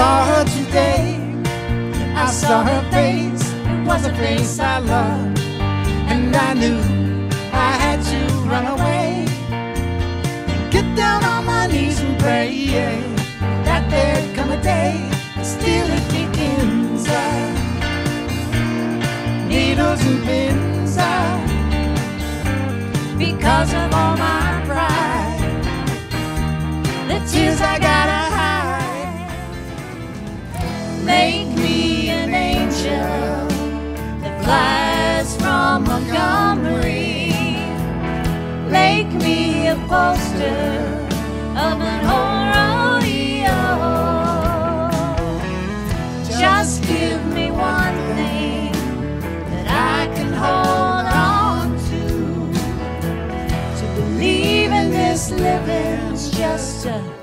saw her today. I saw her face, it was a face I loved. And I knew I had to run away. Get down on my knees and pray that there'd come a day, still it begins. Uh, needles and pins uh, because of all my pride. The tears I gotta Montgomery. Make me a poster of an old rodeo. Just give me one thing that I can hold on to. To believe in this living's just a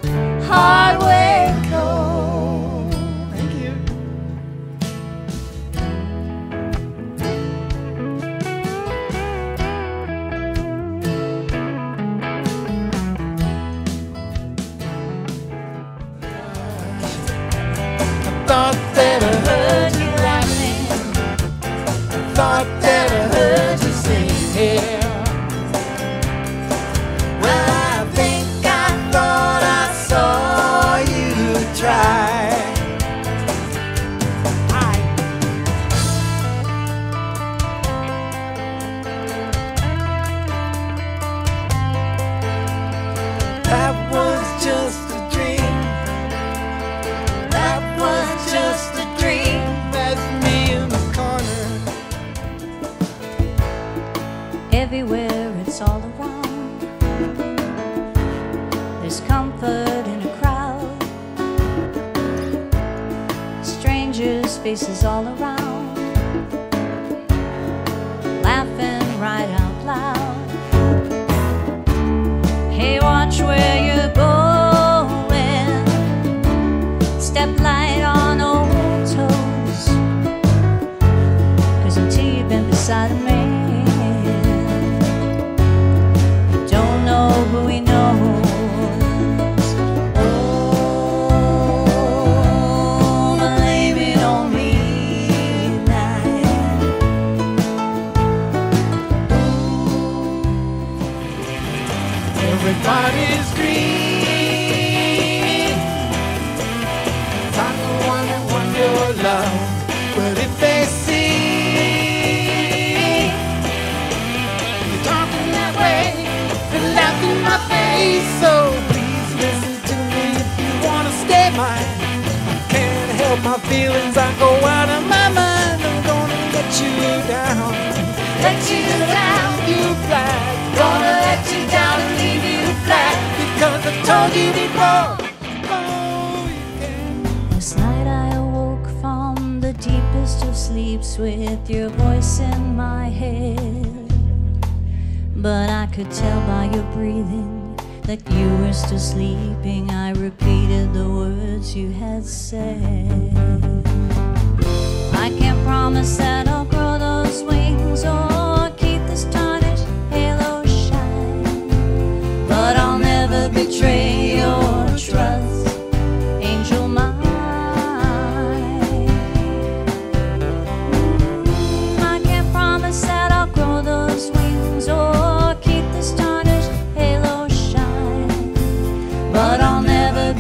Thought that faces all around. Laughing right out loud. Hey, watch where feelings. I go out of my mind. I'm gonna let you down. Let you down, you flat. Gonna let you down and leave you flat. Because I told you before. Oh, you can't. Last night I awoke from the deepest of sleeps with your voice in my head. But I could tell by your breathing that you were still sleeping. I repeated the words you had said.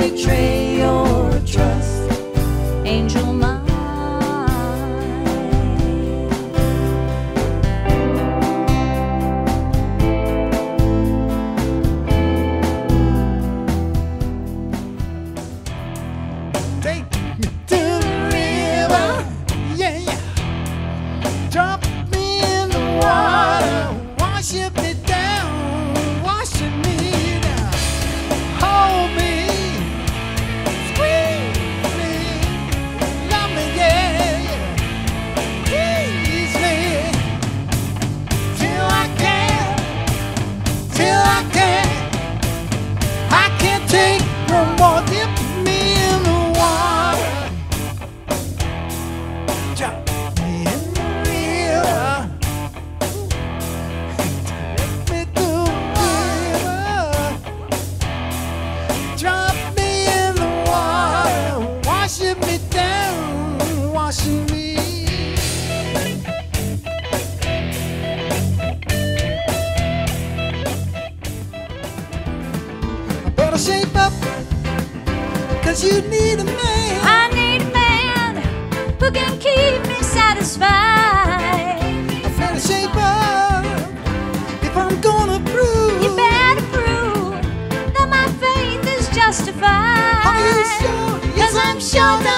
Betray your trust, angel mine. Take me to the river, yeah, yeah. Drop me in the water, wash me But you need a man. I need a man who can keep me satisfied. I better shape up if I'm gonna prove. You better prove that my faith is justified. Are you sure? Yes, Cause I'm sure down